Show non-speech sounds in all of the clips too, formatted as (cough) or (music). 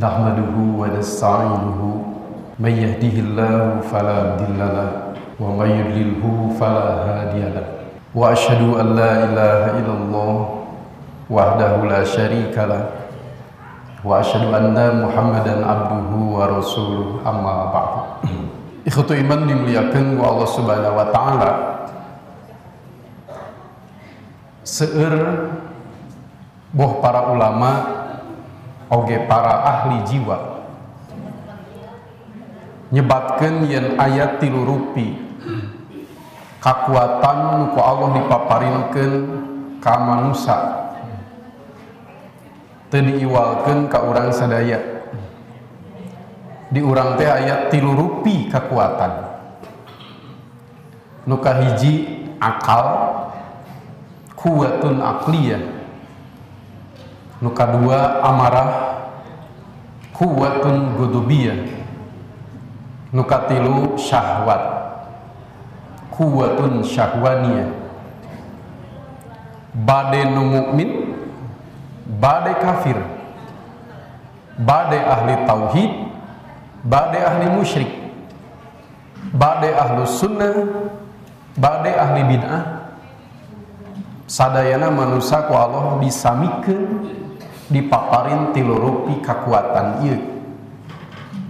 نحمده ونستعينه من يهده الله فلا مضل له ومن يضلله فلا هادي له واشهد ان لا اله الا الله وحده لا شريك له واشهد ان محمدا عبده ورسوله اما بعد Ikhwatu iman dimuliakan wa Allah subhanahu wa ta'ala Seur boh para ulama oge para ahli jiwa. Nyebatkan yang ayat tilu rupi. Kekuatan ku Allah dipaparinkan ka manusia teu diiwalkeun ka urang sadaya. Di urang teh ayat tilu rupi kekuatan nu hiji akal kuatun akliyah. Nu kadua amarah kuatun gudubiyah nu katilu syahwat. Kuatun syahwaniyah bade nu mukmin bade kafir. Bade ahli tauhid bade ahli musyrik. Bade ahlu sunnah bade ahli bid'ah. Sadayana manusia ku Allah disamikeun dipaparin tilu rupi kekuatan ieu.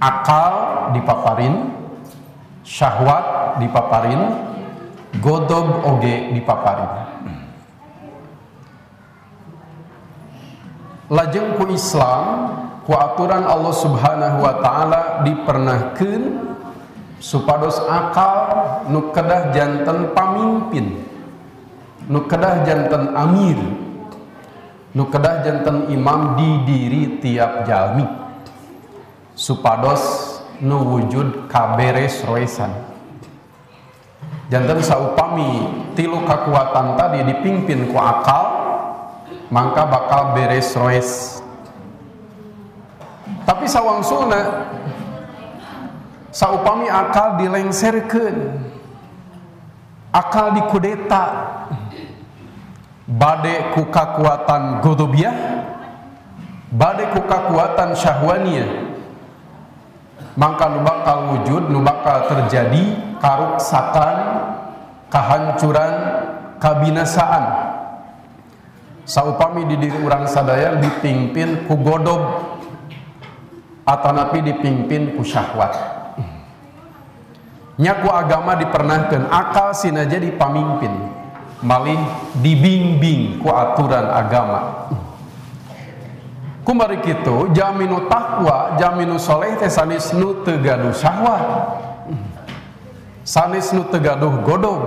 Akal dipaparin syahwat dipaparin godog oge dipaparin. Lajeng ku Islam ku aturan Allah subhanahu wa ta'ala dipernahkeun supados akal nu kedah janten pamimpin nu kedah janten amir nu kedah janten imam di diri tiap jalmi. Supados nu wujud kaberes roesan janten saupami tilu kekuatan tadi dipimpin ku akal maka bakal beres roes tapi sawangsuna saupami akal dilengserkeun akal dikudeta bade ku kekuatan godobiah. Bade ku kekuatan syahwaniyah maka bakal wujud nu bakal terjadi karuksakan kehancuran kabinasaan saupami di diri orang sadaya dipimpin ku godob. Atau napi dipimpin ku syahwat. Nyaku agama dipernahkan akal sinaja dipamimpin malih dibimbing ku aturan agama. Kumari kitu jaminu takwa jaminu soleh teh sanis nu tegaduh syahwat. Sanis nu tegaduh godog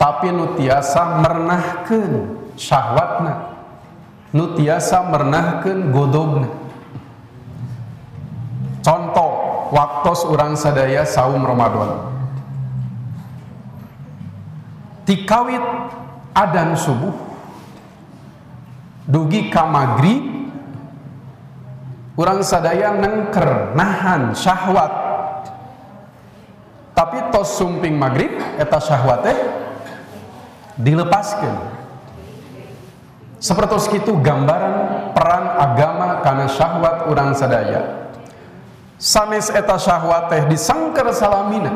tapi nu tiasa merenahkeun syahwatna. Nu tiasa merenahkeun godogna contoh waktos orang sadaya saum Ramadan tikawit adan subuh. Dugi ka orang sadaya nengker nahan syahwat. Tapi tos sumping maghrib eta syahwatnya dilepaskan seperti itu gambaran peran agama karena syahwat orang sadaya. Sanes eta syahwat teh disangker salamina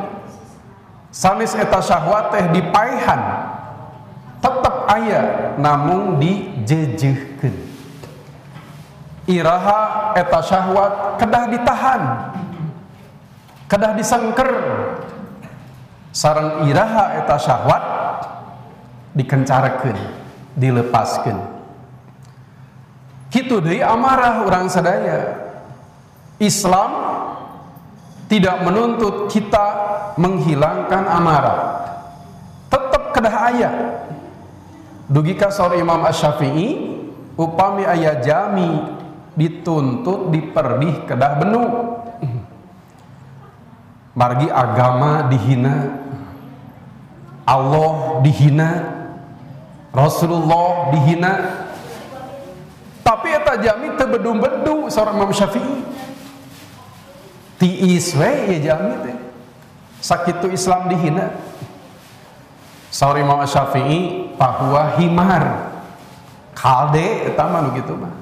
sanes eta syahwat teh dipaihan. Tetap ayah namun dijejehkeun. Iraha eta syahwat kedah ditahan. Kedah disangker sarang iraha eta syahwat dikencarkeun dilepaskeun. Kitu deui amarah orang sadaya. Islam tidak menuntut kita menghilangkan amarah. Tetap kedah ayat dugi kasor Imam Ash-Syafi'i? Upami ayat jami dituntut diperdih kedah benu. Margi agama dihina. Allah dihina. Rasulullah dihina. Tapi eta jami teu bedung-bedung seorang Imam Syafi'i tiis we ya jami teh sakitu Islam dihina. Saur Imam Syafi'i bahwa himar. Kalde eta mah gitu mah.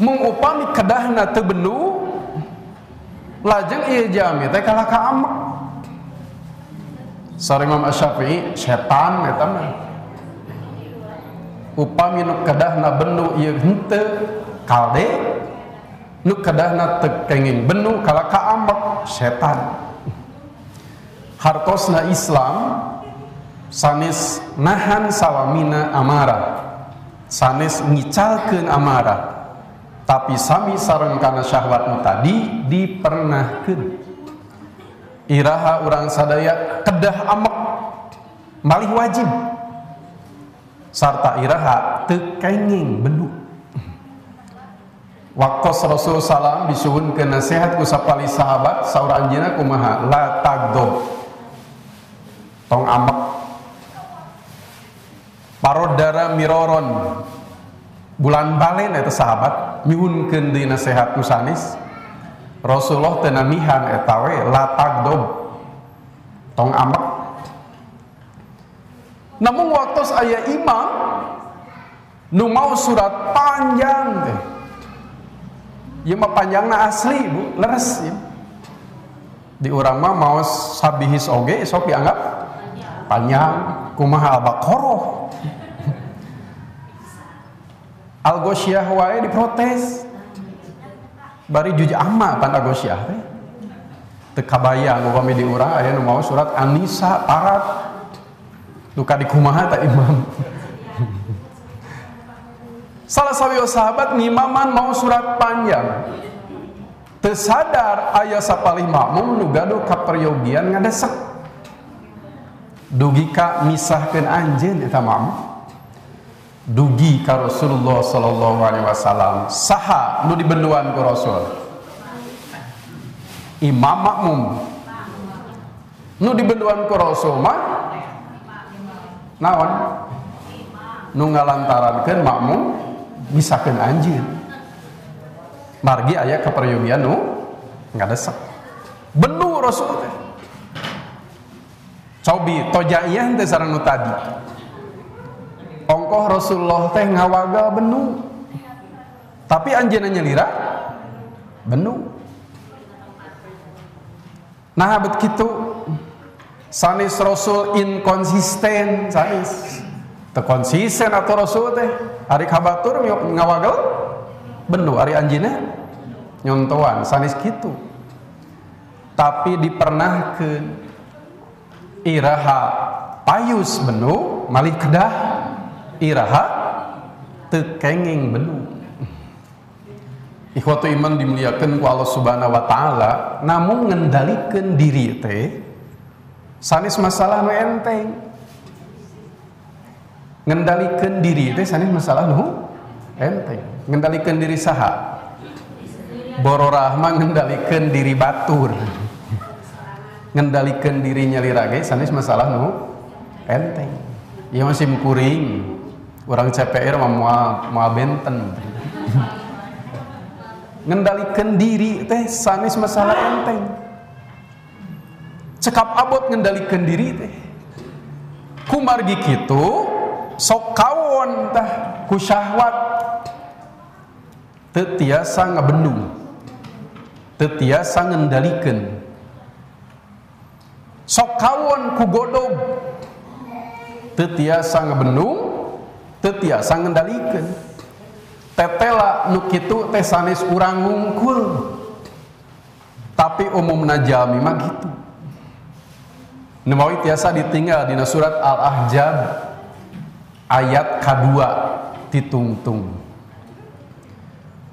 Mengupami kedahna teu benu lajeng ieu jami teh kalah ka amek Imam Asy-Syafi'i setan eta mah. Upami nu kedahna benu ieu henteu kalde nu kedahna teu kenging benu kalah ka amek setan. Hartosna Islam sanes nahan salamina amara. Sanes ngicalkeun amara. Tapi sami sareng kana syahwat tadi dipernahkeun. Iraha orang sadaya kedah amek malih wajib. Sarta iraha tekenging benu waktu Rasul salam disuhun ke nasihat ku sapali sahabat saur anjina kumaha? La tagdob tong amek parodara miroron. Bulan balen itu sahabat nyuhunkeun di nasihat nusanis Rasulullah tenamihan etawe latak dob tong amek namun waktu saya imam nu surat panjang teh ya mah panjangna asli bu. Leres ya. Di urang mah mau sabihis oge sok dianggap panjang. Kumaha al-baqarah? (laughs) Al-ghosyah wae diprotes. Bari juj amma pan al-ghosyah teh teu kabayang upami di urang aya nu surat an-nisa parat luka di kumaha tak imam salah sawiyo sahabat ngimaman mau surat panjang. Tersadar ayah sapalih makmum nu gaduh kaperyogian ngadesek? Dugi ka misahkeun anjeun eta makmum dugi ka Rasulullah sallallahu alaihi wasallam saha nu dibenduan ku Rasul? Imam makmum nu dibenduan ku Rasul mah? Naon? Nu ngalantarankeun makmum misahkeun anjeun margi aya kaperyogian nu ngadesek benu Rasul teh. Cobi tojaiyah teh sareng nu tadi. Ongkoh Rasulullah teh ngawagal benu tapi anjeunna nyelira? Benu nah bet kitu. Sanis Rasul inkonsisten sanis teu konsisten atau Rasul teh hari kabatur ngawagal benu hari anjina nyontoan sanis kitu. Tapi dipernahkeun iraha payus benu malih kedah iraha tekenging benu ikhwatu iman dimuliakan ku Allah subhanahu wa ta'ala namun ngendalikan diri teh sanis masalah enteng ngendalikan diri teh sanis masalah nu enteng ngendalikan diri saha? Boro rahma ngendalikan diri batur. Ngendalikan diri nyalira ge sanis masalah nu enteng ieu masih kuring orang CPR mah moal benten. Ngendalikan diri teh sanis masalah enteng cekap abot ngendalikan diri teh kumargi kitu sok kawon tah ku syahwat. Teu tiasa ngabendung. Teu tiasa sok kawon ku godog teu tiasa ngabendung teu tiasa tetela nu kitu teh urang ngungkul. Tapi umumna jalmi mah gitu. Nu mawi tiasa ditinggal dina surat al-ahzab ayat kedua ditungtung.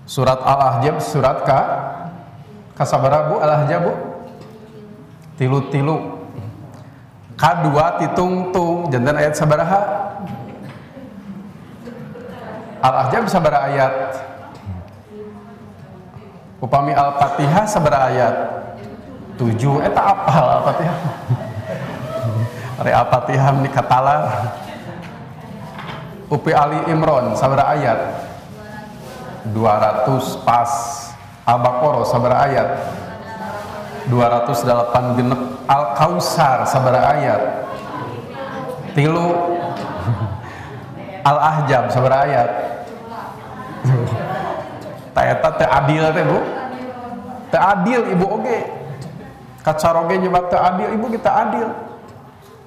Surat al-ahzab surat ka? Kasabara bu al-ahzab tilu-tilu. Kadua ditungtung. Jantan ayat sabaraha Al-Ahzab sabara ayat. Upami Al-Fatihah sabara ayat. 7 eta apal Al-Fatihah. (laughs) Ari Al-Fatihah ni katalar Upi Ali Imron sabara ayat. 200 pas Al-Baqarah sabara ayat. 208 genep Al-Kausar sabara ayat. Tilu (laughs) Al-Ahzab sabara ayat. Tak eta teu adil teh Bu. Teu adil ibu oge. Kacaroge nyebab teu adil ibu kita adil.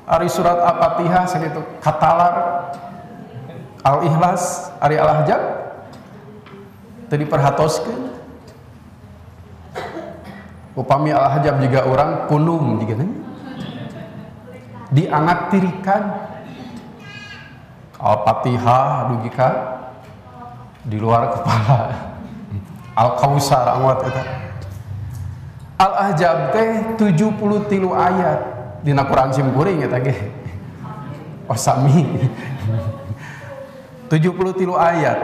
Ari surat Al-Fatihah segitu katalar Al-Ikhlas Ari Al-Ahzab teu diperhatoskeun upami Al-Ahzab juga orang kunung juga nih dianak tirikan Al-Fatihah dugika di luar kepala. Al-Kausar angwat eta. Al-Ahzab teh 70 tilu ayat. Dina Quran sim kuring eta ge. Oh sami 70 tilu ayat.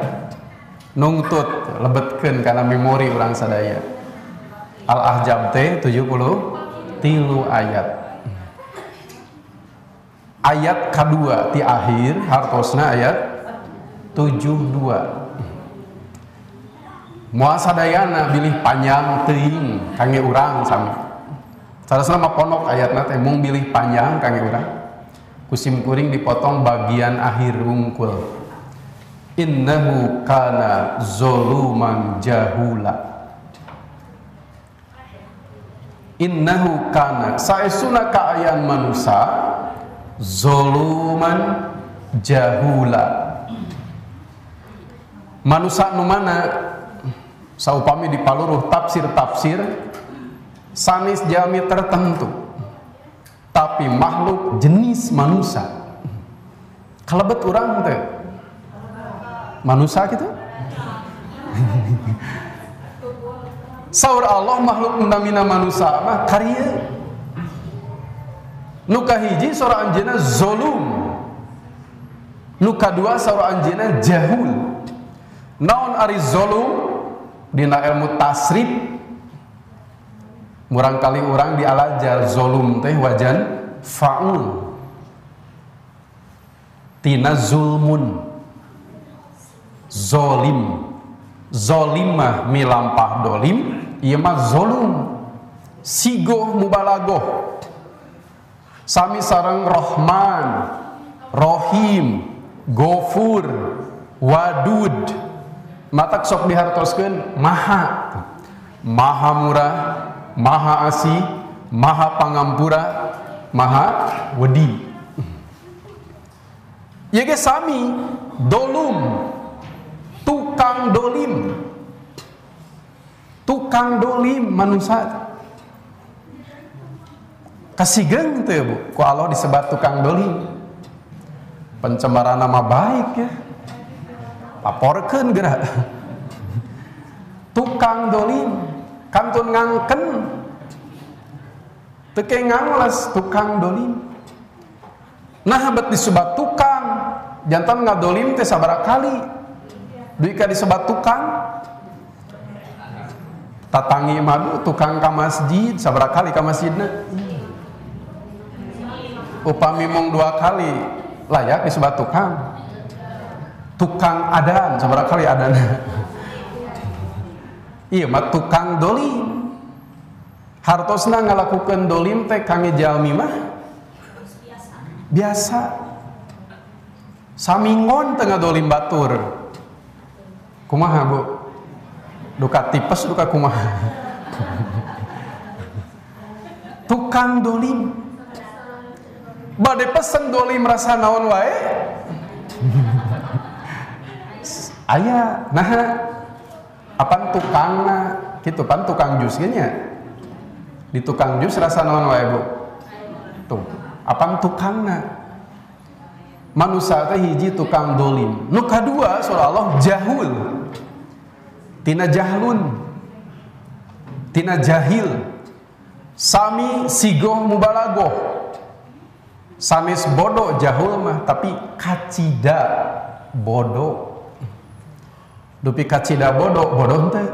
Nungtut lebetkeun karena memori orang sadaya. Al-Ahzab teh 70 tilu ayat. Ayat kedua di akhir hartosna ayat 72 muasadayana bilih panjang teing kangge urang sami. Sarasna mah ponok ayatna teh mung bilih panjang kangge urang. Kusim kuring dipotong bagian akhir wungkul innahu kana zoluman jahula. Innahu kana saesuna kaayan manusia zoluman jahula. Manusia nu mana? Saupami di paluruh tafsir-tafsir sanis jami tertentu. Tapi makhluk jenis manusia kalebet orang teh manusia gitu? Saur Allah makhluk undamina manusia mah karya. Nuka hiji seorang anjena zolum. Nuka dua seorang anjena jahul. Naon ari zolum? Dina ilmu tasrif murang kali orang di alajar zolum teh wajan faul. Tina zulmun zolim. Zolimah milampah dolim iya mah zolum. Sigoh mubalagoh. Sami sarang Rahman Rohim Gofur Wadud. Matak sok dihartoskeun? Maha. Maha murah maha asih maha pangampura maha wedi. Ya sami dolum tukang dolim. Tukang dolim manusia. Kasih geng itu ya bu. Ku Allah disebat tukang dolim. Pencemaran nama baik ya. Laporkan gerak. Tukang dolim. Kantun ngangken. Teke ngangles tukang dolim. Nah bet disebat tukang. Jantan ngadolim teh sabara kali duika disebat tukang. Tatangi madu tukang ke masjid sabara kali ke masjidna. Upami mong dua kali layak disebut tukang. Tukang adan seberapa kali adan. (laughs) Iya mah tukang dolim. Hartosna ngalakukan dolim teh kange jalmi mah. Biasa. Samingon tengah dolim batur kumaha bu? Duka tipes duka kumaha? Tukang dolim. Badai pesen doli merasa naon wae? Ayah nah apa tukangna? Gitu pan tukang jus nya di tukang jus rasa naon wae bu? Tuh apa tukangna? Manusia teh hiji tukang dolim. Nu kadua soal Allah jahul tina jahlun. Tina jahil. Sami sigoh mubalagoh. Sanis bodoh jahul mah tapi kacida bodoh dupi kacida bodoh bodoh ente?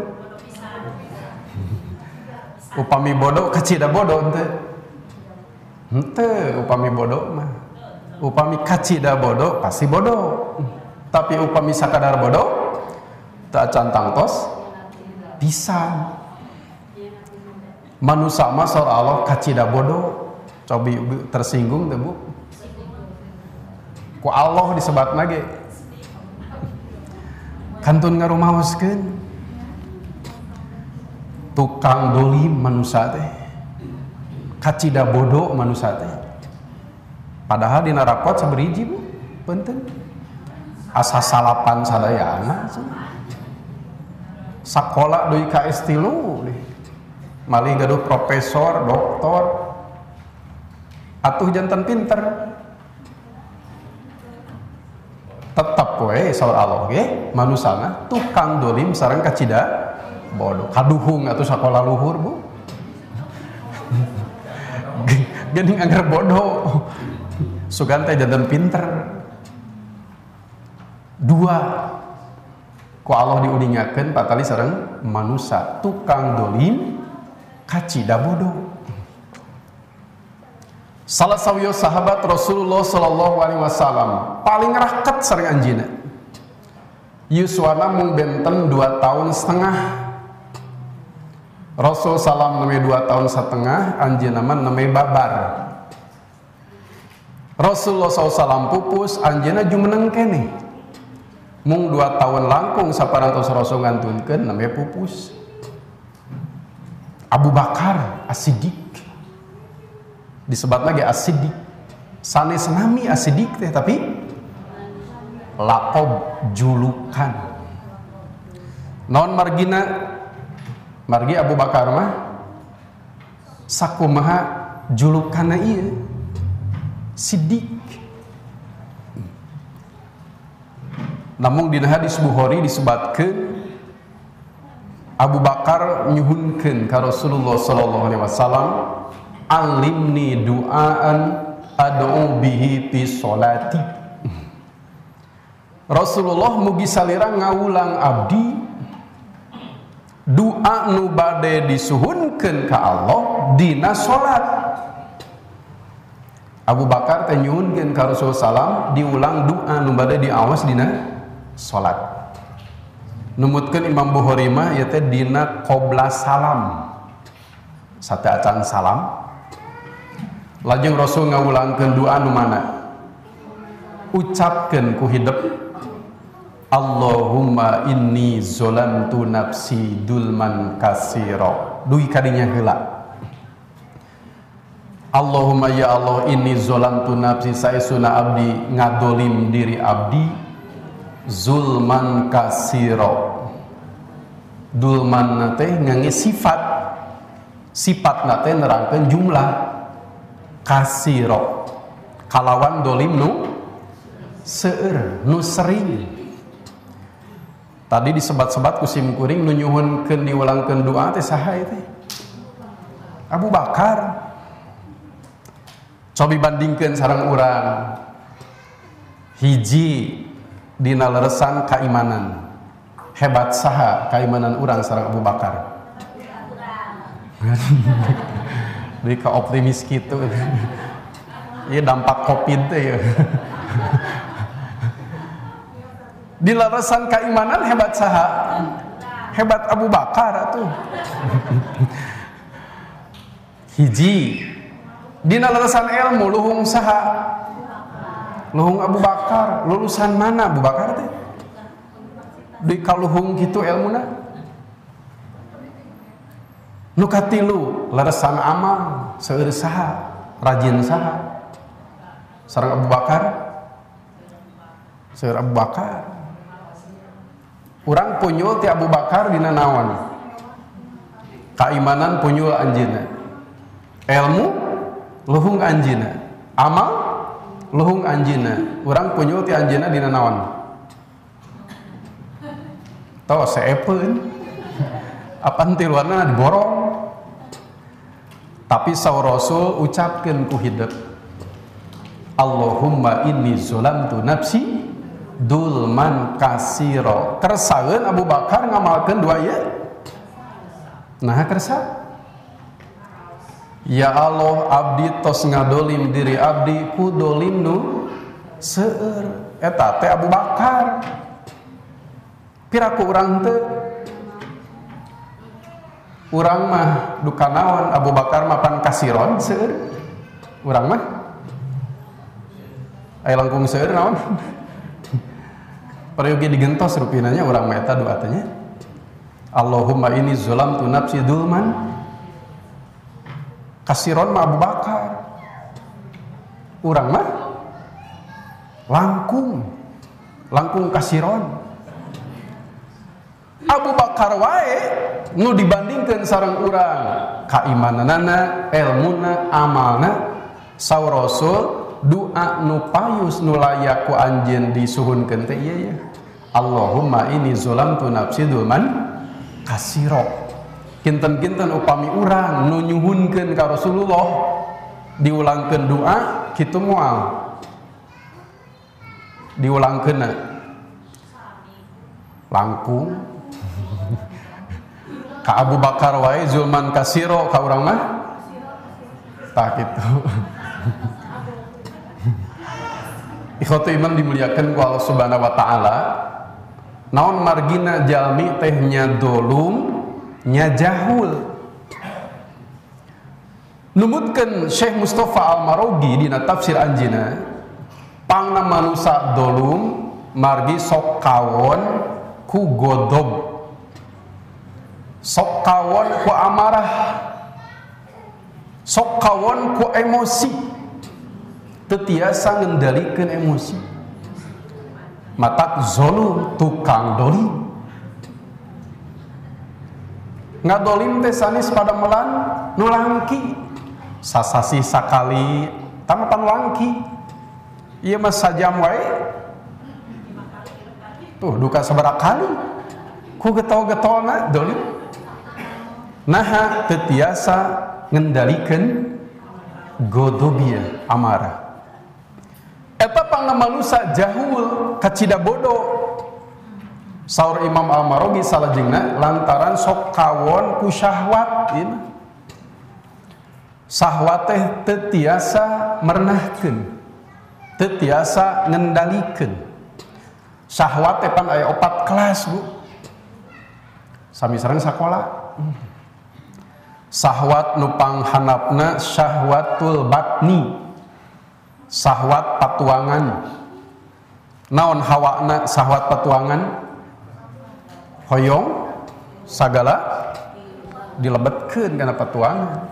Upami bodoh kacida bodoh ente? Ente upami bodoh mah. Upami kacida bodoh pasti bodoh tapi upami sakadar bodoh tak cantang tos bisa. Manusia mah Allah kacida bodoh. Cobi tersinggung tuh bu. Ku Allah disebat lagi kantun ngarumahoskeun tukang dolim manusia teh. Kacida bodoh manusia teh. Padahal di narakot saberiji bu. Penting asa salapan sadayana sekolah doi ka estilu maling gaduh profesor doktor. Atuh jantan pinter. Tetap we saur Allah ge manusana tukang dolim sarang kacida bodoh kaduhung atau sekolah luhur bu. (laughs) Gini agar bodoh sugan teh jantan pinter. Dua ku Allah diudingakan patali sarang manusia tukang dolim kacida bodoh Salah sawiyo sahabat Rasulullah Sallallahu Alaihi Wasallam paling raket sering anjina. Yuswana mung benten dua tahun setengah. Rasul salam namanya dua tahun setengah, anjina man namanya babar. Rasulullah SAW pupus, anjina jumeneng kene. Mung dua tahun langkung saparantos Rasul ngantunkan namanya pupus. Abu Bakar asidik disebut lagi asidik sane senami asidik teh tapi lakob julukan. Non margina margi Abu Bakar mah sakumaha julukana iya sidik namun dina hadis Bukhari disebutkan Abu Bakar nyuhunkeun ka Rasulullah sallallahu alaihi wasallam alimni duaan ad'u bihi fi solati Rasulullah mugi salira ngawulang abdi doa nu bade ka Allah dina salat Abu Bakar teh nyuhunkeun ka Rasul salam diulang doa nu bade diawas dina salat numutkeun Imam Bukhari mah ieu teh dina qobla salam. Sate acan salam. Lajeng Rasul ngawulangkeun doa nu mana? Ucapkeun ku hidup Allahumma inni zolamtu nafsi dulman kasiro dugi kadinya heula. Allahumma ya Allah inni zolamtu nafsi saesuna abdi ngadolim diri abdi zulman kasiro. Dulman teh ngange sifat. Sifat nate nerangkeun jumlah. Kasiro. Kalawan dolim nu? Seueur nu sering. Tadi disebat-sebat kusim kuring nu nyuhunkeun diulangkeun doa teh saha teh? Abu Bakar. Cobi bandingkeun sareng urang. Hiji dina leresan keimanan hebat saha keimanan urang sareng Abu Bakar (laughs) Jadi ke optimis gitu. Iya dampak covid teh ya. (laughs) Di larasan keimanan hebat saha? Hebat Abu Bakar tuh. (laughs) Hiji. Di larasan ilmu luhung saha? Luhung Abu Bakar. Lulusan mana? Abu Bakar teh? Di kaluhung gitu ilmuna? Nukatilu leresan amal seueur saha rajin saha. Sareng Abu Bakar? Seueur Abu Bakar. Urang punyul ti Abu Bakar dina naon? Keimanan punyul anjina ilmu luhung anjina amal luhung anjina. Urang punyul ti anjina dina naon? Tau seepeun apa nanti luarnya diborong tapi saur Rasul ucapkan ku hidup Allahumma inni zulamtu nafsi dulman kasiro kersaeun Abu Bakar ngamalkan dua ya nah kersa Ya Allah abdi tos ngadolim diri abdi ku dolim nu seueur. Eta teh Abu Bakar. Piraku urang teu urang mah duka naon? Abu Bakar mapan kasiron seueur. Urang mah. Aya langkung seueur naon? Periogi digentos rupinanya urang mah eta doa Allahumma ini zulam tu nafsi dulman kasiron mah Abu Bakar. Urang mah langkung. Langkung kasiron. Abu Bakar wae nu dibandingkan sarang urang. Kaimananana ilmuna amalna. Saur rasul doa nu payus nu layak ku anjeun disuhunkeun ya Allahumma ini zulamtu nafsi dulman kasiro kinten-kinten upami urang nu nyuhunkeun ka Rasulullah diulangkeun doa kitu moal diulangkeun langkung. (laughs) Ka Abu Bakar wae zulman kasiro ka urang mah? Tak gitu (laughs) Ikhwatu iman dimuliakan ku Allah Subhanahu wa taala. Naon margina jalmi teh nya dolum nya jahul numutkeun Syekh Mustafa Al-Marogi dina tafsir anjina pangna manusa dolum margi sok kawon ku godob sok kawon ku amarah sok kawon ku emosi. Tetiasa ngendalikan emosi. Matak zolum tukang dolim ngadolim teh sanis pada melan nulangki. Sasasi sakali tanggapan langki. Iya mas sajam wae. Tuh duka seberak kali. Ku getol-getolna dolim naha tetiasa ngendalikan godobia amarah eta pangna manusia jahul kacida bodoh Saur Imam Al-Marogi salajengna lantaran sok kawon ku syahwat ini syahwat teh tetiasa merenahkeun tetiasa ngendalikeun syahwat teh pan aya opat kelas Bu. Sami sareng sakola. Syahwat nupang hanapna syahwatul batni sahwat patuangan. Naon hawakna sahwat patuangan hoyong sagala dilebetkeun kana patuangan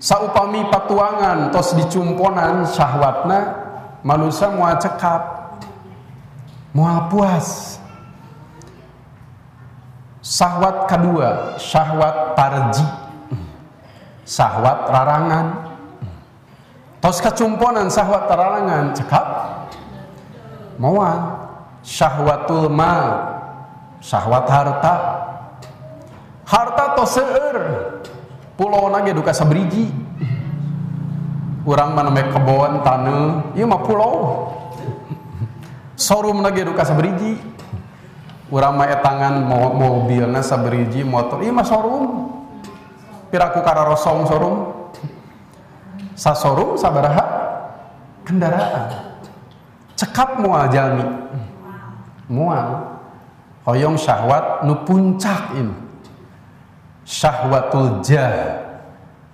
saupami patuangan tos dicumponan syahwatna manusia moal cekap moal puas. Syahwat kedua syahwat tarji sahwat rarangan. Tos kacumponan sahwat rarangan cekap moal syahwatul mal. Syahwat harta. Harta tos seueur. Pulau nage duka sabriji. Urang mana kebon tanah. Ieu mah pulau. Sorum nage duka sabriji. Urang mah etangan mobilna sabriji motor. Ieu mah sorum. Piraku kara rosong sorum. Sasorum sabaraha kendaraan. Cekap mual jalmi mual hoyong syahwat nu puncak ini. Syahwatul jah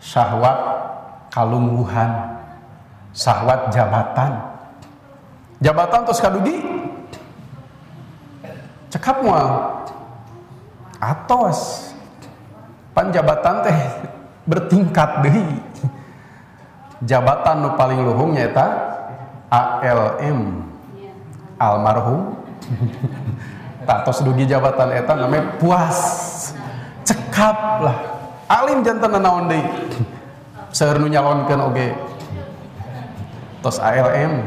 syahwat kalungguhan syahwat jabatan. Jabatan terus kadugi? Cekap mual. Atos. Panjabatan teh bertingkat deh jabatan nu paling luhung nyata ALM almarhum (laughs) tak tos dugi jabatan eta namanya puas. Cekap lah. Alim jantan naon deui. Seueur nu nyalonkeun oge. Tos ALM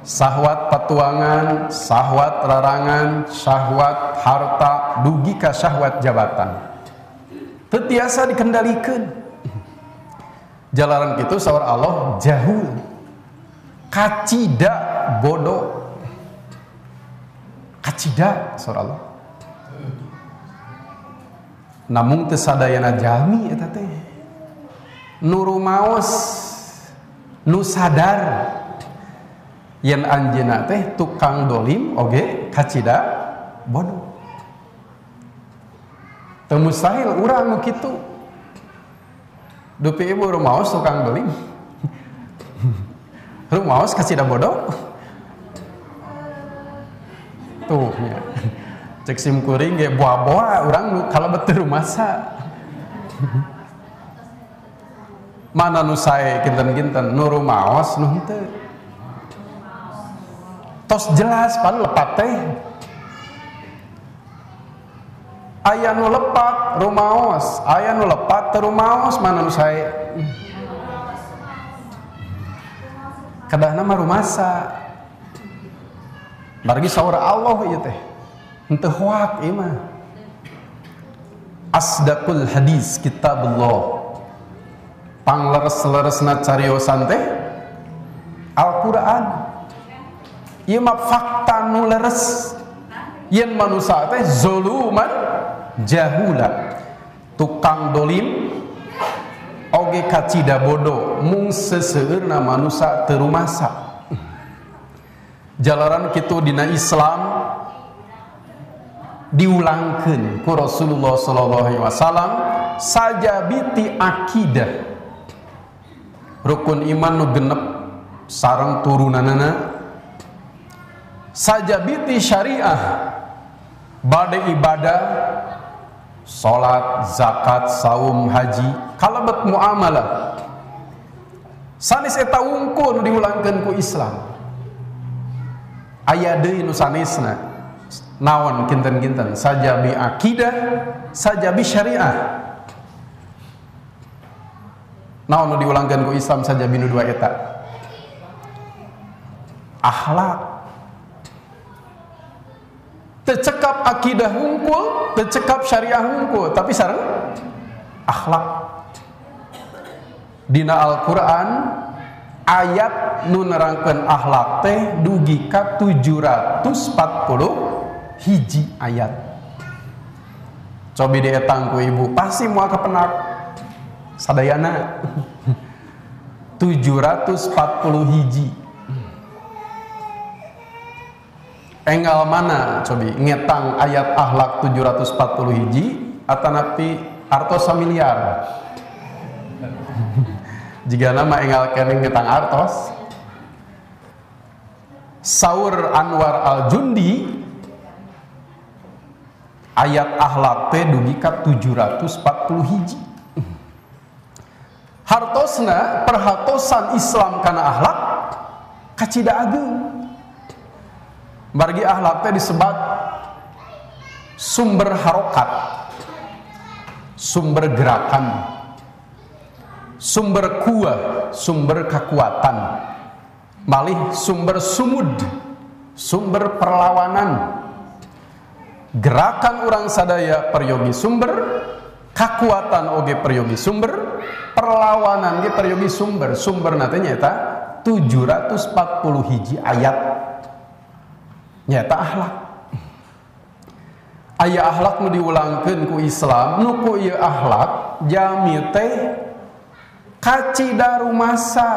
sahwat patuangan sahwat larangan syahwat harta dugi ka syahwat jabatan. Tetiasa dikendalikan. Jalanan itu sawar Allah jahul. Kacida bodoh kacida sawar Allah. Namun tesadayana jami eta teh. Nuru maos nu sadar. Yang anjeuna teh tukang dolim oge kacida bodoh mustahil urang nu kitu. Dupi ibu rumaos tukang beli (laughs) rumaos kasih dah bodoh gitu ya. cek sim kuring ge buah-buah orang kalau betul masa mana nu sae kinten-kinten nu rumaos nu tos jelas pan lepat teh. Aya nu lepat rumaos aya nu lepat teu rumaos mana nu sae. Kadahna mah rumasa Bargi saur Allah ieu teh. Henteu hoak ieu mah. Asdaqul hadis kitabullah. Pangleres-leresna cariosan teh Al-Qur'an. Ieu mah fakta nu leres. Yen manusia teh zoluman jahula. Tukang dolim oge kacida bodoh mung seseueurna manusia teu rumasa jalaran kitu dina Islam diulangkeun ku Rasulullah sallallahu alaihi wasallam sajabiti akidah. Rukun iman nu genep sarang turunanana. Sajabiti syariah bade ibadah salat zakat saum haji kalebet muamalah. Sanis eta wungkul diulangkeun ku Islam aya deui nu naon kinten-kinten? Sajabi akidah sajabi syariah. Naon diulangkan ku Islam? Saja binu dua eta. Akhlak. Tercekap akidah hungkul tercekap syariah hungkul. Tapi sarang akhlak. Dina Al-Quran ayat nu nerangkeun akhlak teh dugi ka 740 hiji ayat. Cobi dietang ku ibu pasti mau kepenak sadayana. (laughs) 740 hiji. Enggal mana cobi? Ngetang ayat akhlak 740 hiji atau napi artos miliar (laughs) jika nama enggal kene ngetang artos Saur Anwar Al-Jundi ayat akhlak teh dugi ka 740 hiji. Hartosna perhatosan Islam karena akhlak kacida agung. Bargi akhlak teh disebut sumber harokat sumber gerakan sumber kuah sumber kekuatan. Malih sumber sumud sumber perlawanan. Gerakan orang sadaya peryogi sumber kekuatan oge peryogi sumber perlawanan ge peryogi sumber. Sumber nanti nyata 740 hiji ayat. Nyata akhlak ayat akhlak nu diulangkan ku Islam nu ku ieu akhlak jami teh kacida rumasa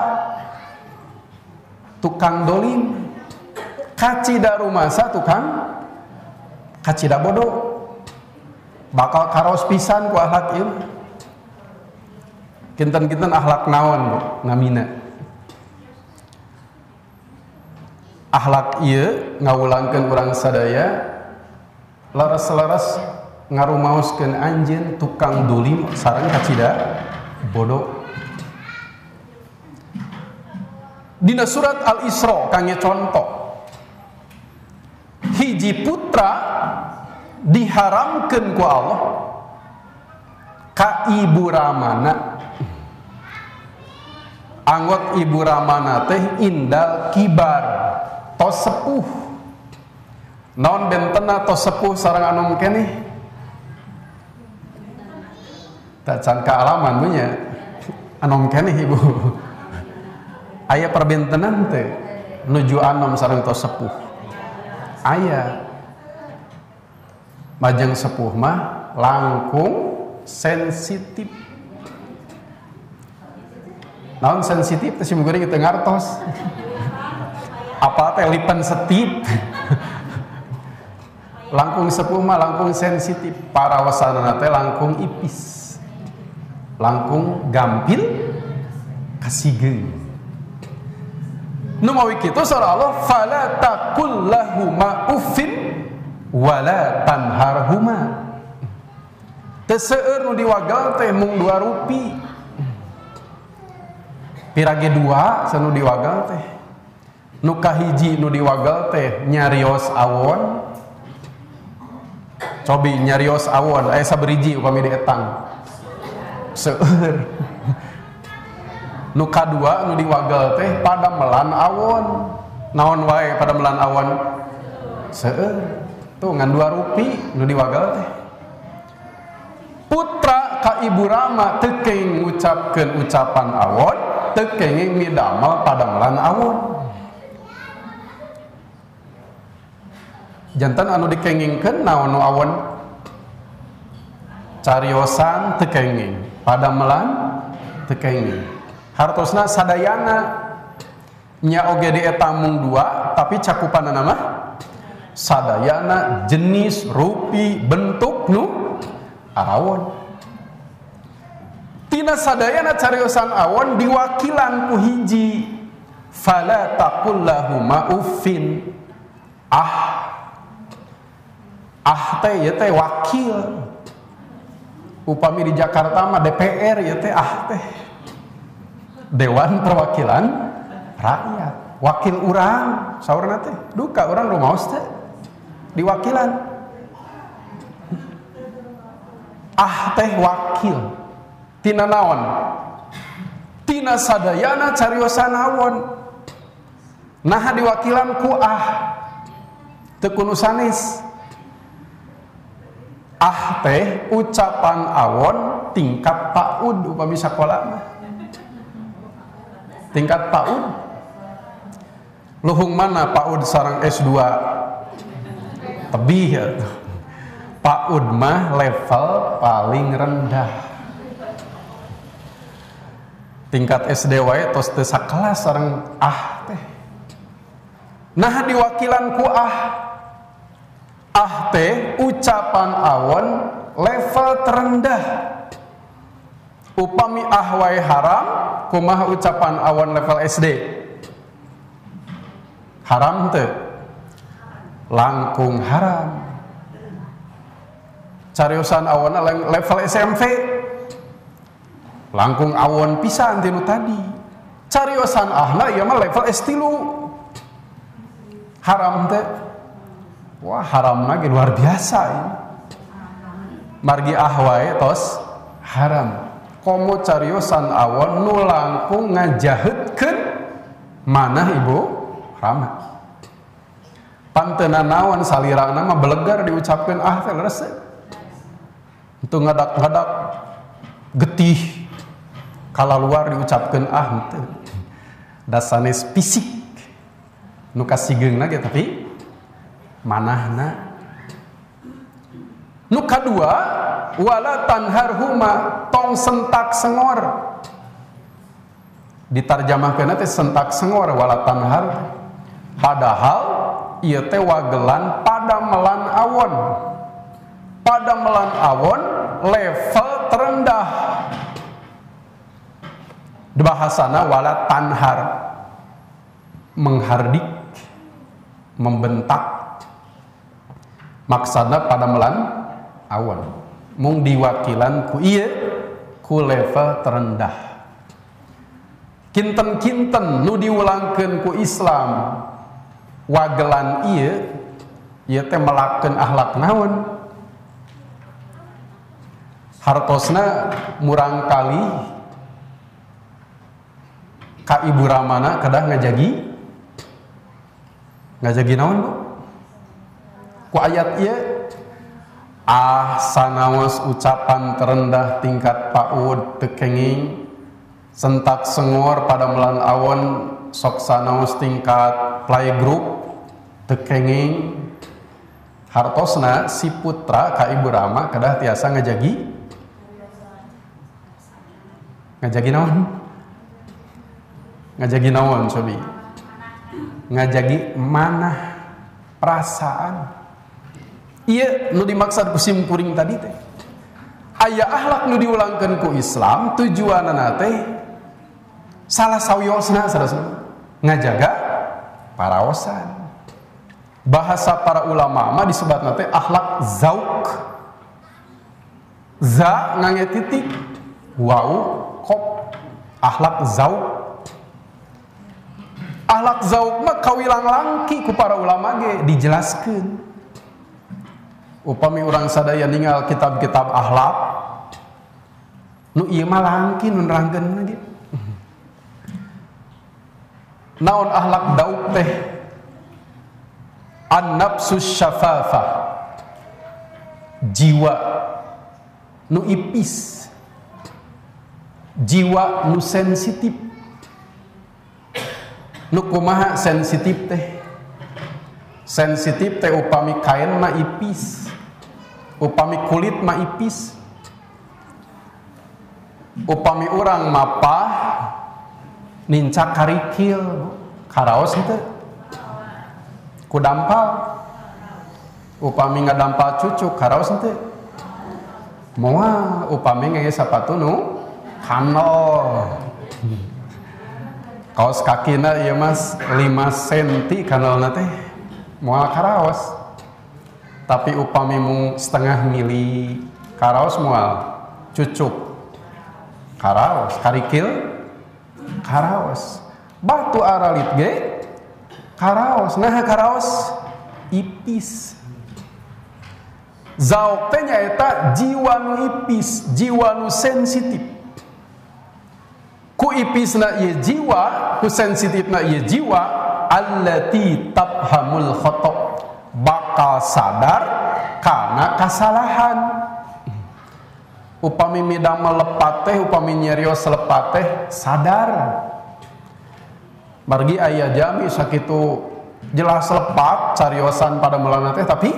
tukang dolim. Kacida rumasa tukang. Kacida bodoh. Bakal karos pisan ku akhlak ieu. Kinten-kinten akhlak naon bu? Namina iya ngawulangkan orang sadaya laras-laras ngarumauskan anjin tukang dulim sarang kacida bodoh Dina surat Al-Isra kangge contoh. Hiji putra diharamkan ku Allah ka ibu ramana. Anggot ibu ramana teh indal kibar tos sepuh. Non bentena tos sepuh sarang anom kene. Tak can alaman punya. Anom kene ibu ayah perbentenan teh nuju anom sarang tos sepuh. Ayah majeng sepuh mah langkung sensitif. Naon sensitif teh simguri kita ngartos? Apa teh lipan setip langkung sepuh mah langkung sensitif. Para wasana teh langkung ipis. Langkung gampil kasigeun nu mawi kitu sareng Allah fala taqul lahuma uffin wala tanharhuma teseur nu diwagal teh mung dua rupi. Pirage dua sanu diwagal teh. Nu kahiji nu diwagal teh nyarios awon. Cobi nyarios awon aya saberiji upami dietang. Seueur nu kadua nu diwagel teh pada melan awon. Naon wae pada melan awon? Seueur. Tuh ngan dua rupi nu diwagel teh. Putra ka ibu rama tekeng ngucapkeun ucapan awon tekeng midamel pada melan awon. Jantan anu dikengingkeun naon nu awon? Cariosan tekenging pada melan tekenging hartosna sadayana. Nya oge di eta mung dua tapi cakupan nama sadayana jenis rupi bentuk nu? Arawon. Tina sadayana cariosan awon diwakilan ku hiji. Fala taqul ah. Ah teh ya teh wakil. Upami di Jakarta mah DPR ya teh ah teh Dewan Perwakilan Rakyat. Wakil orang saurna teh duka orang rumaos teh. Diwakilan. Ah teh wakil. Tina naon? Tina sadayana cariosan awon nah diwakilan ku ah. Tekunu sanes. Ah teh ucapan awon tingkat paud upami sekolah tingkat paud? Luhung mana paud sarang S2 tebih ya. Paud mah level paling rendah. Tingkat SD wae tos teu sakelas sareng ah teh. Nah diwakilan ku ah. Ah teh ucapan awon level terendah upami ah wae haram kumaha ucapan awon level SD haram teh langkung haram. Cariosan awon level SMP langkung awon pisan tinu tadi. Cariosan ahna ieu mah level S3 haram teh Wah haram lagi luar biasa ini. Margi ahwae tos haram. Komo cariosan awon nu langkung ngajahutkeun mana ibu rama. Pantena naon salirana mah belegar diucapkan ah teh rese. Itu ngadak-ngadak getih kala luar diucapkan ah teu. Dasanes fisik nu kasigeung lagi tapi manahna nu kadua wala tanharhuma tong sentak sengor. Ditarjamahkeun teh sentak sengor wala tanhar. Padahal ieu teh wagelan pada melan awon. Pada melan awon level terendah. Bahasana wala tanhar. Menghardik membentak. Maksudnya pada melan awan mung diwakilan ku iya ku level terendah. Kinten-kinten nu diulangkan ku Islam wagelan iya iya teh melakukan akhlak naon? Hartosna murang kali ka ibu ramana kadah ngajagi? Ngajagi naon bu? Ku ayat ieu ah sanaos ucapan terendah tingkat paud tekenging. Sentak sengor pada melan awon sok sanaos tingkat playgroup tekenging. Hartosna si putra ka ibu rama kedah tiasa ngajagi? Ngajagi naon? Ngajagi naon cobi ngajagi mana perasaan Iya, nu dimaksud kusim kuring tadi teh. Ayah akhlak nu diulangkan ku Islam tujuan teh salah sawiosna saudara ngajaga paraosan. bahasa para ulama mah disebut nanti akhlak zauk. Za ngange titik wau kop. Akhlak zauk. Akhlak zauk mah kawilang langki ku para ulama ge dijelaskan upami orang sadaya ninggal kitab-kitab akhlak. Nu iya mah langki nun rangkeun lagi naon akhlak dauk teh? An nafsus syafafa. Jiwa nu ipis. Jiwa nu sensitif. Nu kumaha sensitif teh? Sensitif teh upami kain mah ipis upami kulit mah ipis. Upami orang mapa ninca karikil. Karaos itu kudampal. Upami ngadampal cucu karaos itu moa upami ngege sepatu nu kanol. Kaos kakina iya mas 5 senti kanol nate moal karaos tapi upami mung setengah mili karaos mual cucuk karaos karikil. Karaos. Batu aralit ge karaos nah karaos? Ipis. Zauk teh nyaeta jiwa nu ipis jiwa nu sensitif. Ku ipisna ieu jiwa ku sensitifna ieu jiwa allati tabhamul khata bakal sadar karena kesalahan. Upami midang melepat teh upami nyerios lepat teh sadar. Margi ayah jami sakitu jelas lepat cariosan pada mulana teh tapi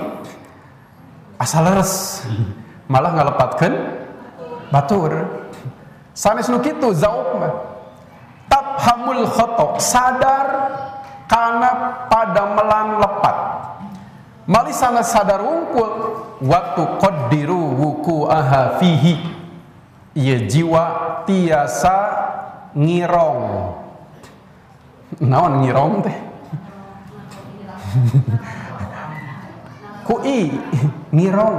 asal leres. Malah ngalepatkan batur. Sanes nu kitu zauk mah. Tabhamul khata sadar karena pada melan lepat mali sangat sadar wungkul. Waktu qaddiru wuku aha fihi. Iya jiwa tiasa ngirong. Naon ngirong teh? Kui ngirong.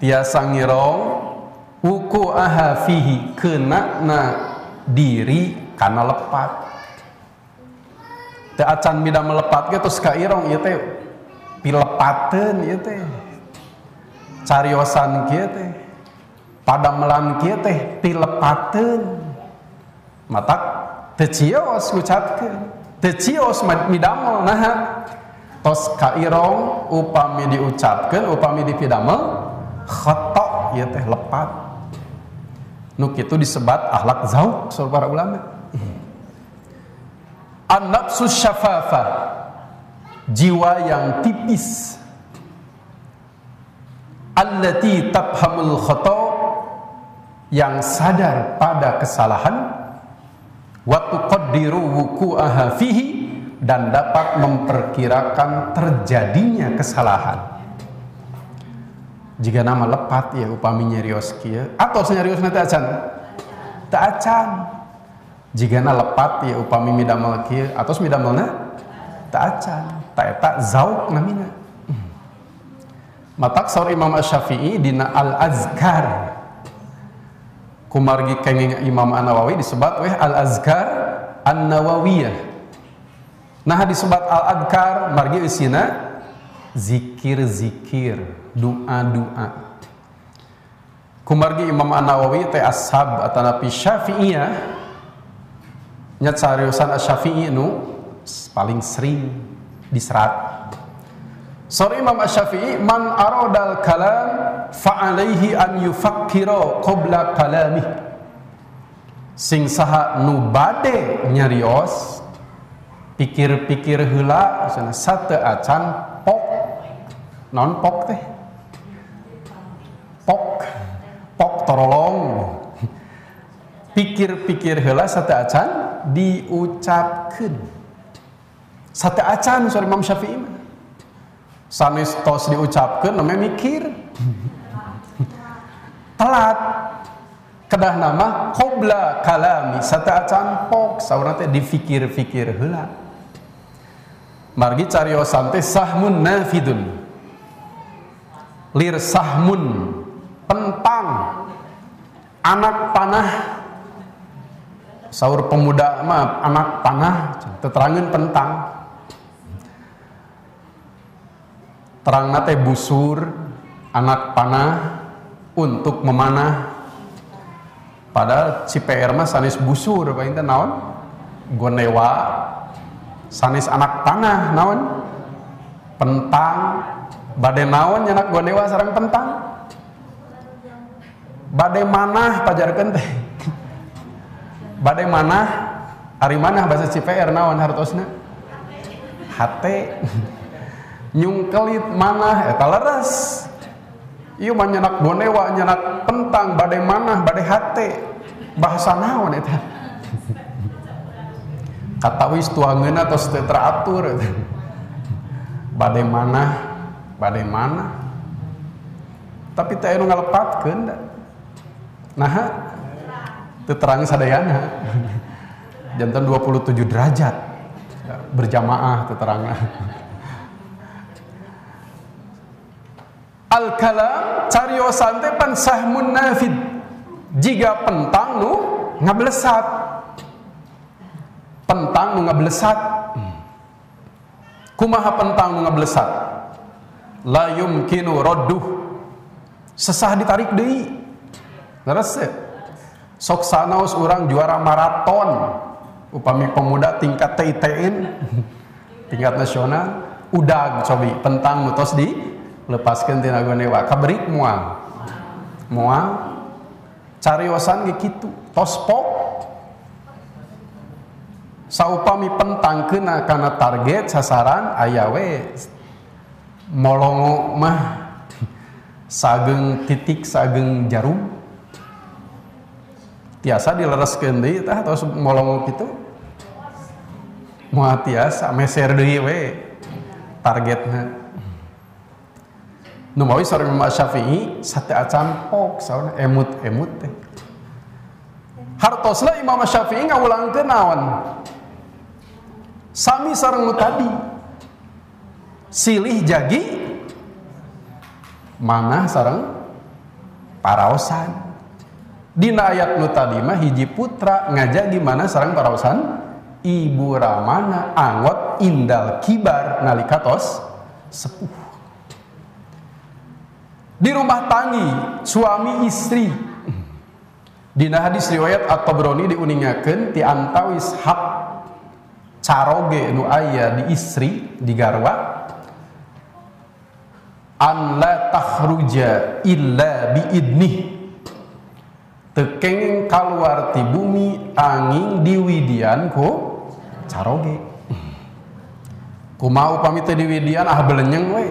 Tiasa ngirong wuku aha fihi. Kena na diri karena lepat. Teu acan mida melepat ge terus ka irong ieu teh pilepateun ieu teh cariosan kieu teh padamelan kieu teh pilepateun matak teu cios ngucapkeun teu cios midamel naha. Tos ka irong upami diucapkeun upami dipidamel khata ieu teh lepat. Nu kitu disebat akhlak zauk para ulama. An-nafsus syafafa jiwa yang tipis. Allati tabhamul khata yang sadar pada kesalahan. Wa tuqaddiru wuku'aha fihi dan dapat memperkirakan terjadinya kesalahan. Jika nama lepat ya upami nyarios kieu atau senyarios nanti acan? Tak acan. Jika na lepat ya upami midamel kieu atau midamelna tak acan tak zauk namina matak saur Imam Asy-Syafi'i dina Al-Azkar. Kumargi kenging Imam An-Nawawi disebut weh Al-Azkar An-Nawawiyah. Nah disebut Al-Adkar margi isina zikir-zikir doa-doa. Kumargi Imam An-Nawawi teh ashab atanapi Syafi'iyah. Nyat sariusan Asy-Syafi'i nu paling sering diserat. Sorry Imam Asy-Syafi'i man aradal kalam fa'alaihi an yufakkira qabla kalamih. Sing saha nu bade nyarios pikir-pikir heula sana sate acan pok. Non pok teh. Pok. Pok torolong. Pikir-pikir heula sate acan diucapkeun sate acan sorry Imam Syafi'i sanes tos diucapkan namanya mikir. Telat. Kedah nama qobla kalami. Sata acan pok. Saurna teh dipikir-fikir heula. Margi cariosan teh sahmun nafidun. Lir sahmun pentang. Anak panah. Sahur pemuda mah anak panah. Teterangin pentang terang nate busur anak panah untuk memanah. Pada CPR mah sanis busur apa itu naon? Gonewa. Sanis anak panah naon? Pentang. Badai naon nyanak gonewa sarang pentang? Badai manah pajarkan teh. (laughs) Badai manah hari mana bahasa CPR naon hartosna? Hate (laughs) nyungkelit manah eta leres Iya mah nyenak gonewa, nyenak pentang, badai manah, badai hate. Bahasa naon eta? Kata wis tuangeun atau teratur eta. Badai manah, badai mana? Tapi teh anu ngalepatkeun da. Nah, teu terang sadayana. Jantan 27 derajat berjamaah teu. Al kalam cariosan teh pan sahmun nafid jika pentang nu ngablesat pentang nu ngablesat kumaha pentang nu ngablesat la yumkinu radduh. Sesah ditarik deui. Leres sok sanaos urang juara maraton. Upami pemuda tingkat TITN (laughs) tingkat nasional. Udah cobi pentang nutos di lepaskan tina gonewa kabrik mual mual cariosan ge kitu. Tospok saupami pentangkeun kana target sasaran aya we molongo mah sageng titik sageng jarum. Tiasa dilereskeun deui tah tos molongo kitu. Moal tiasa meser deui we targetna nu mawi sareng Imam Syafi'i sate acan pok sauna emut-emut teh. Hartosna Imam Syafi'i ngawulangkeun naon? Sami sareng nu tadi silih jagi mana sareng? Paraosan dina ayat nu tadi mah hiji putra ngajagi mana sareng paraosan ibu ramana angot indal kibar nalika tos sepuh di rumah tangi suami istri. Dina hadis riwayat at-tabrani diuningakeun ti antawis hak caroge nu aya di istri di garwa. An la takhruja illa bi idnih. Tekeng keluar ti bumi angin diwidian ku caroge. Kumaha upami teh diwidian ah belenyeng we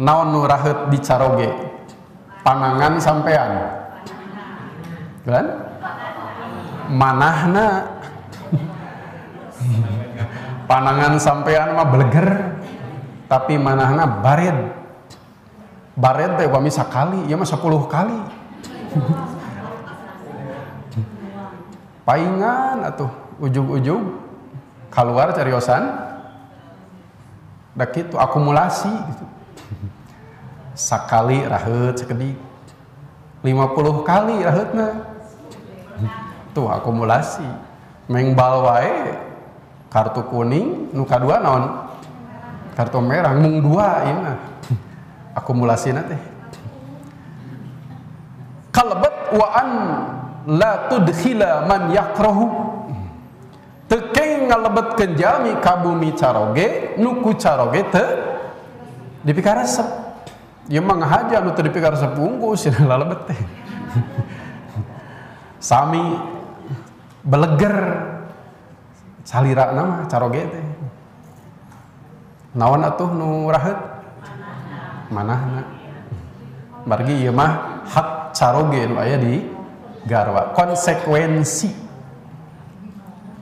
naon nu rahet di caroge? Panangan sampean. Kan? Manahna. (laughs) Panangan sampean mah beleger tapi manahna bared. Bared teh upami sakali ya mah 10 kali. (laughs) Paingan atuh ujug-ujug keluar cariosan. Dak itu akumulasi gitu (laughs) sakali rahet sekedik 50 kali rahetna tuh akumulasi. Mengbal wae kartu kuning nuka dua naon? Kartu merah mung dua ini (laughs) akumulasi teh. Kalebet wa an la tudkhila man yakrahu. Tekeng ngalebetkeun jalmi ka bumi caroge nuku caroge teu dipikaresep ya mah ngahaja nu teu dipikaresep bungkus (laughs) ya lalebet teh. Sami beleger. Salira nama caroge teh. Naon atuh nu rahet manahna. Margi ieu mah hak caroge nu aya di garwa. Konsekuensi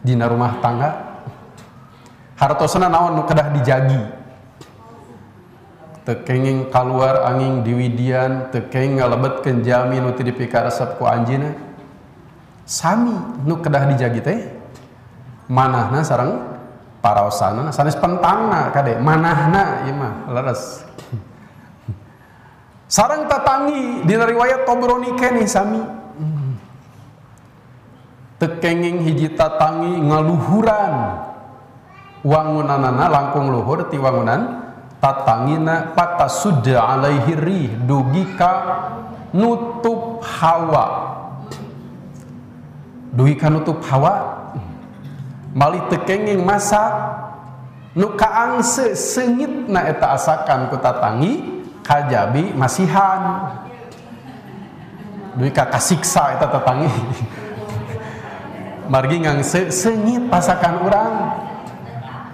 dina rumah tangga. Hartosna naon nu kedah dijagi tekenging keluar angin diwidian tekeng ngalebetkeun jalmi nu teu dipikaresep ku anjeunna. Sami nu kedah dijagi teh manahna sareng para osana sanes pentangna kade manahna ieu mah leres. (laughs) Sarang tatangi di riwayat Tobroni kene sami. Tekenging hiji tatangi ngaluhuran wangunanana langkung luhur ti wangunan tatangina patasudda alaihi ri dugi ka nutup hawa. Dugi ka nutup hawa? Malih tekenging masak nu kaangse na eta asakan ku tatangi kajabi masihan. Dugi ka kasiksa eta tatangi. (laughs) Margi ngangse sengit pasakan orang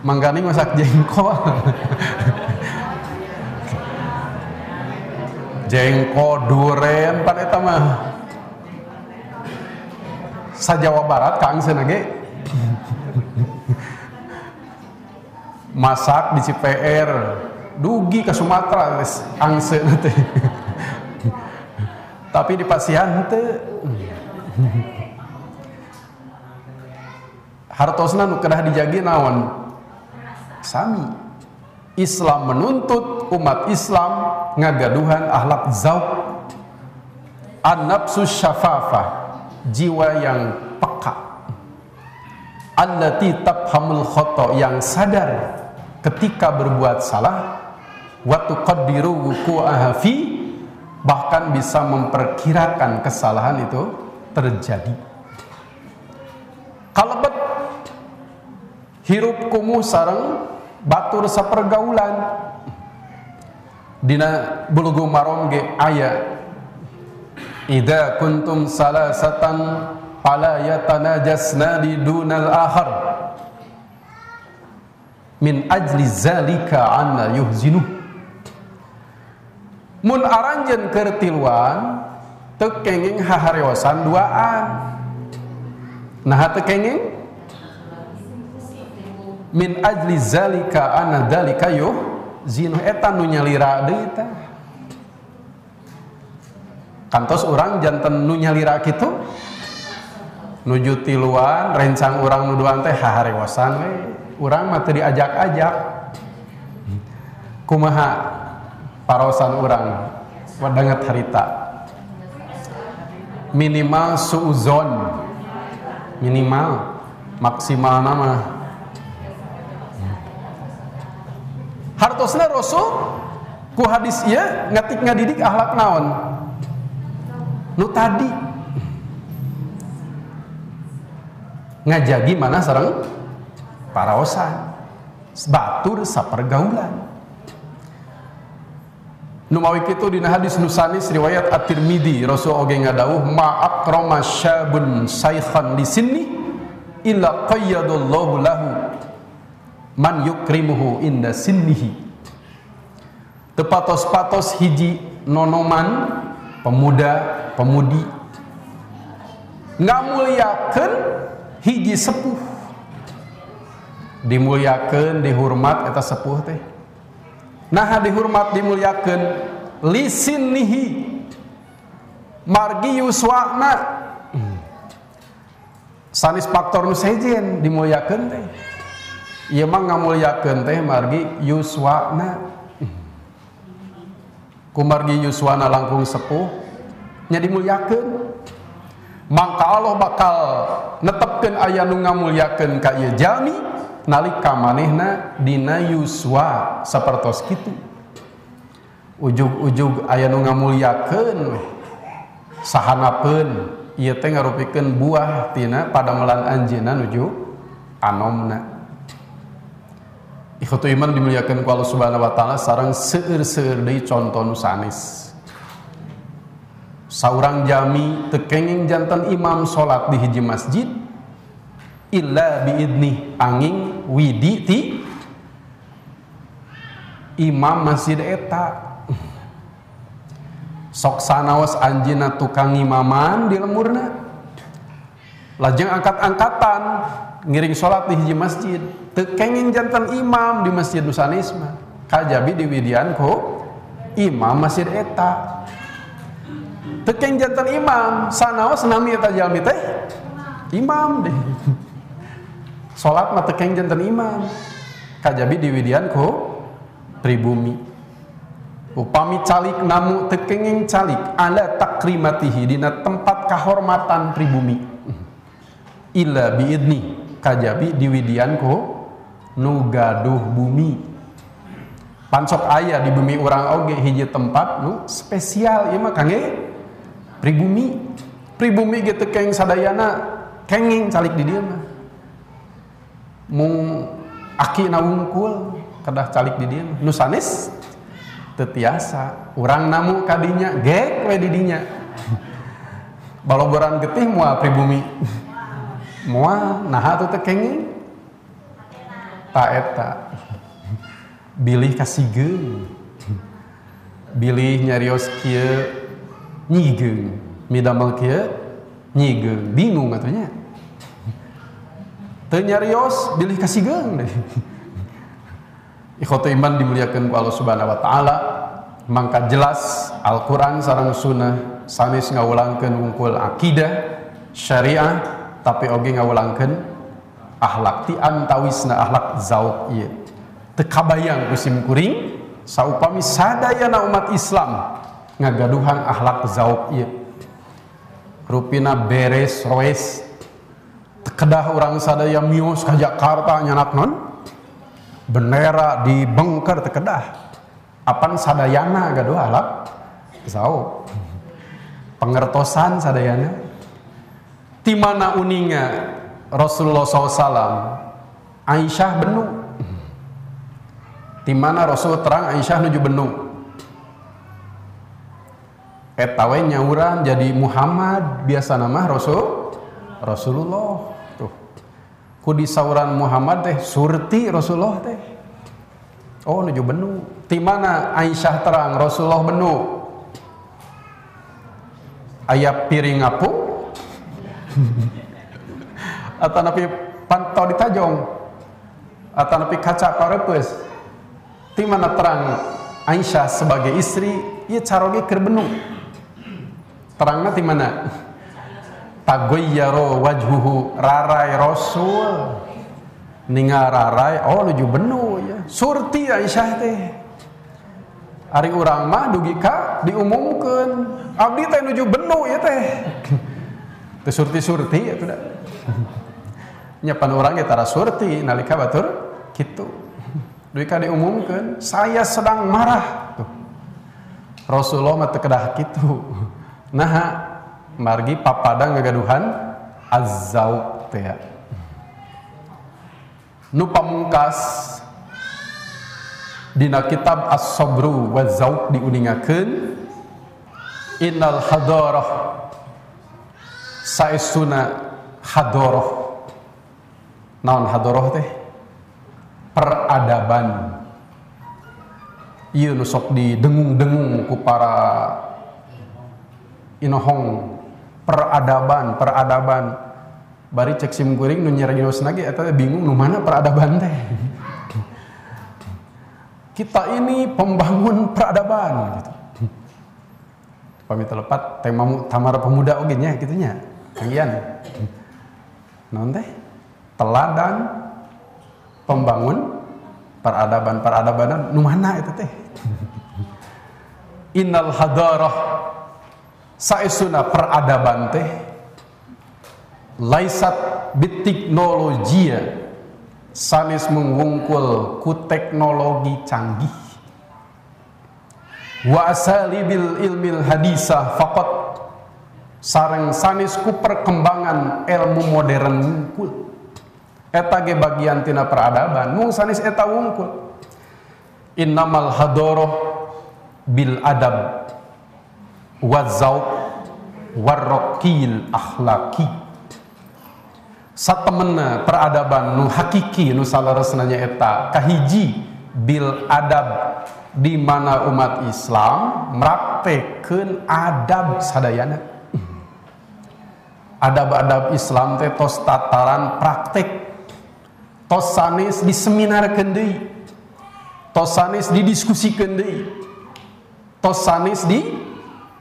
manggani masak jengkol (laughs) jengkol duren pada eta mah. Jawa Barat kang senage (laughs) masak di CPR dugi ke Sumatera angse nanti (laughs) tapi di pasian teh. Hartosna nu kedah dijagi naon? Sami. Islam menuntut umat Islam ngagaduhan akhlak zauq an-nafsu syafafa jiwa yang peka. Allati tafhamul khata yang sadar ketika berbuat salah. Wa tuqaddiru wuqu'aha fi bahkan bisa memperkirakan kesalahan itu terjadi. Kalebet hirup kumuh sarang batur sapergaulan dina bulugu marom ge aya. Idza kuntum salasatan fala yatanajasna di dunal akhar. Min ajli zalika anna yuhzinu. Mun aranjeun keur tiluan teu kenging hahareosan duaan. Nah teu kenging min ajli zalika ana dalika yo zino eta nu nyalira deui teh. Kantos orang jantan nu nyalira kitu? Nuju tiluan rencang orang nuduan teh haharewasan we. Urang mah diajak-ajak. Kumaha parosan orang wadanget harita. Minimal suuzon. Minimal. Maksimal nama hartosna rasul ku hadis iya ngatik ngadidik ahlak naon? Nu tadi. Ngajagi mana sarang paraosan. Batur sapergaulan Numawi itu dina hadis nusanis riwayat at-Tirmidzi Rasul oge ngadawuh ma akrama syabun saykhan li sinni illa qayyadallahu lahu man yukrimuhu inda sinnihi. Tepatos-patos hiji nonoman pemuda pemudi. Ngamuliakeun hiji sepuh. Dimuliakeun dihormat eta sepuh teh. Nah dihormat dimuliakeun lisinnihi margi yuswana. Sanis faktor nu sejen dimuliakeun teh Iya mah ngamuliakeun teh margi yuswana. Kumargi yuswana langkung sepuh nya dimuliakeun. Mangka Allah bakal netepkeun aya nu ngamuliakeun ka ieu jalmi nalika manehna dina yuswa sapertos kitu. Ujug-ujug aya nu ngamuliakeun we. Sahanapeun ieu teh ngarupikeun buah tina padamelan anjeunna nuju anomna. Ikhwatu iman dimuliakan ku Allah Subhanahu wa taala sarang seueur-seueur deui contoh nu. Saurang jami tekenging jantan imam salat di hiji masjid illa biidni angin widi ti imam masjid eta. Sok sanaos anjina tukang imaman di lemurna. Lajeng angkat-angkatan ngiring sholat di hiji masjid. Tekenging jantan imam di masjid Nusanisma kajabi di Widian ko imam masjid eta. Tekeng jantan imam sanawa senami eta jalmi teh? Imam deh. (laughs) Salat mah tekeng jantan imam. Kajabi diwidian ku pribumi. Upami calik namu tekenging calik ala takrimatihi dina tempat kahormatan pribumi. Illa biidni kajabi diwidian ku nu gaduh bumi. Pansok ayah di bumi orang oge hiji tempat nu spesial ieu mah kangge pribumi. Pribumi gitu keng sadayana kenging calik di dia mah. Mung aki na wungkul kedah calik di dia mah. Nu sanes tetiasa urang namu kadinya gek we di dinya. (laughs) Baloboran getih moal pribumi (laughs) moal nah atuh teh kenging ta eta bilih kasigeung bilih nyarios kieu nyigeung midamel kieu nyigeung bingung atunya teu nyarios bilih kasigeung deh (laughs) ikhwatu iman dimuliakan ku Allah Subhanahu wa taala. Mangka jelas Al-Qur'an sareng sunnah. Sanes ngawulangkeun wungkul akidah syariah tapi oge ngawulangkeun akhlak ti antawisna akhlak zauk ieu. Tekabayang musim kuring saupami sadayana umat Islam ngagaduhan akhlak zauk ieu. Rupina beres roes. Tekedah orang sadaya mios ka Jakarta nyanak non bendera di bengker tekedah apan sadayana gaduh akhlak zauk pengertosan sadayana ti mana uninga Rasulullah SAW Aisyah benu di mana Rasul terang Aisyah nuju benu etawe nyauran jadi Muhammad biasa nama Rasul Rasulullah. Tuh. Ku di sauran Muhammad teh surti Rasulullah teh. Oh nuju benu di mana Aisyah terang Rasulullah benu ayat piring apung (laughs) atau napi pantau di tajong. Atau napi kaca parepes. Di mana terang Aisyah sebagai istri ia caroge kerbenu terangnya di mana? (laughs) Tagoyyaro wajhuhu rarai rasul. Ninga rarai oh nuju benu ya. Surti Aisyah teh. Hari urang mah dugi ka diumumkan abdi teh nuju benu ya teh (laughs) teh surti-surti ya tidak (laughs) nyapan orang ya tara surti nalika batur gitu. Duika diumumkan saya sedang marah. Tuh. Rasulullah mah kedah gitu. (laughs) Nah margi papadang gagaduhan azzauq teh nu pamungkas dina kitab as-sabru wa zauq diuningakeun innal hadarah saestuna hadoroh. Naon hadoroh teh? Peradaban. Iya nusok di dengung-dengung ku para inohong. Peradaban peradaban. Bari cek sim kuring nu nyerios lagi eta bingung nu mana peradaban teh. Kita ini pembangun peradaban gitu. Pamit lepat tema tamar pemuda oge nya gitu nya Kalian non teh teladan pembangun peradaban peradaban nu mana itu teh? (laughs) Innal hadarah saesuna peradaban teh laisat biteknologia sanis mengungkul ku teknologi canggih. Wa asalibil ilmil hadisah faqat sareng sanis ku perkembangan ilmu modern wungkul. Eta ge bagian tina peradaban mung sanis eta wungkul. Innamal hadoroh bil adab wa zauq warrokil akhlaki satemena peradaban nu hakiki nu salaresnanya eta kahiji bil adab di mana umat Islam meraktekeun adab sadayana adab-adab Islam teh tos tataran praktek tos sanes diseminarkeun deui. Tos sanes didiskusikeun deui. Tos sanes di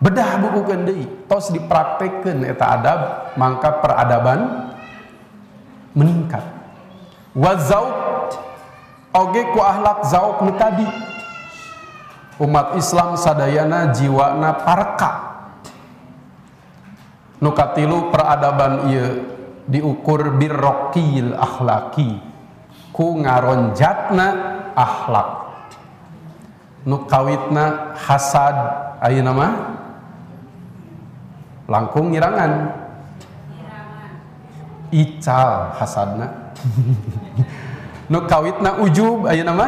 bedah bukukeun deui. Tos dipraktekkeun eta adab mangka peradaban meningkat. Wa oge ku ahlak zauk nu umat Islam sadayana jiwana parka nukatilu peradaban iya diukur birrokil akhlaki. Ku ngaronjatna akhlak. Nukawitna hasad. Ayo nama? Langkung ngirangan. Ical hasadna. (laughs) Nu kawitna ujub. Ayo nama?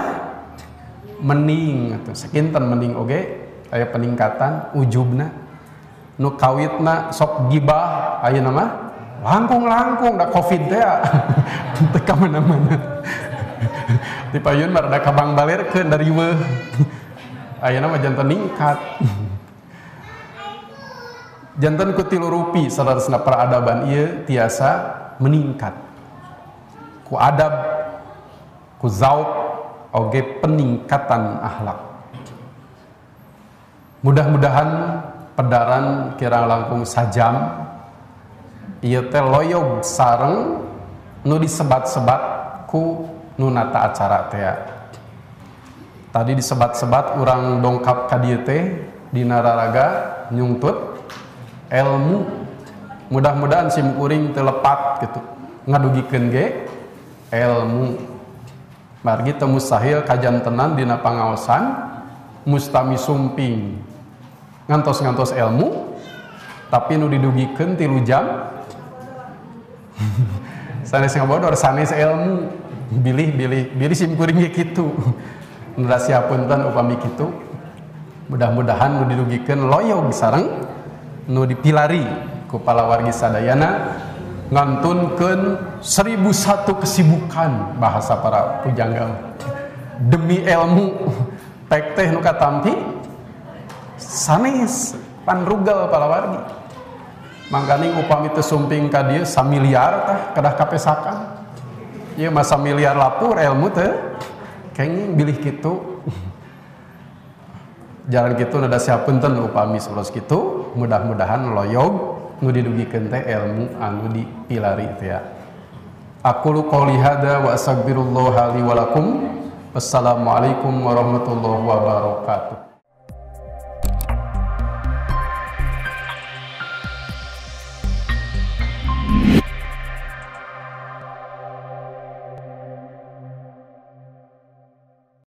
Mening. Atau sekinten mening oge. Aya peningkatan ujubna nu kawitna sok gibah ayo nama? Langkung langkung da covid teh teka mana mana di payun marada kabang baler ke dari weh (laughs) ayo nama jantan ningkat. (laughs) Jantan kutilu rupi saudara senap peradaban iya tiasa meningkat. Ku adab ku zauk oge peningkatan akhlak. Mudah-mudahan pedaran kira langkung sajam. Iya teh loyog sareng nu disebat-sebat ku nu nata acara teh. Tadi disebat-sebat orang dongkap kadieu teh di nararaga nyungtut ilmu mudah-mudahan sim kuring telepat gitu ngadugikeun ge ilmu margi teu mustahil kajantenan dina pangaosan mustami sumping ngantos-ngantos ilmu tapi nu didugikeun tilu jam. (laughs) Sanes ngabodor sanes ilmu. Bilih bilih bilih sim kuring ge kitu. (laughs) Nu siapunten upami kitu. Mudah-mudahan nu didugikeun loyog sareng nu dipilari kepala wargi sadayana ngantunkan seribu satu kesibukan bahasa para pujangga. (laughs) Demi ilmu tek teh nu katampi sanes panrugal pala wargi mangkani upami teu sumping ka dieu samiliar tah kedah kapesakan. Ieu masa miliar lapur ilmu teh kenging bilih kitu. (laughs) Jalan gitu nada siapunten upami sebelas gitu mudah-mudahan loyog nu didugikeun teh ilmu anu dipilari teh ya. Aku lu qouli hada wa astaghfirullah li wa lakum. Wassalamualaikum warahmatullahi wabarakatuh